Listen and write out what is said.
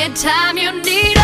anytime you need